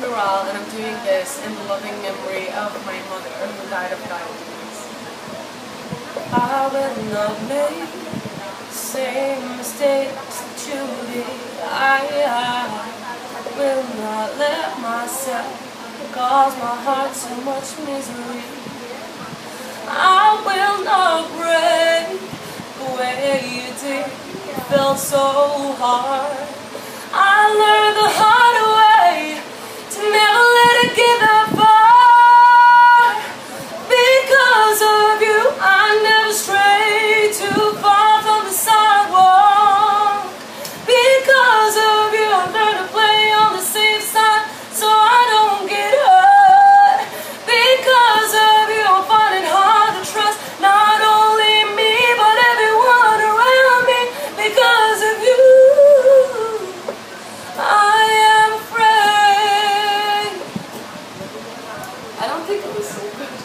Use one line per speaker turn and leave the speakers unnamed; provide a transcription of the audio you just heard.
And I'm doing this in loving memory of my mother who died of diabetes. I will not make the same mistakes that. I, I will not let myself cause my heart so much misery. I will not break the way you did. It felt so hard. fait qu'on ressemble.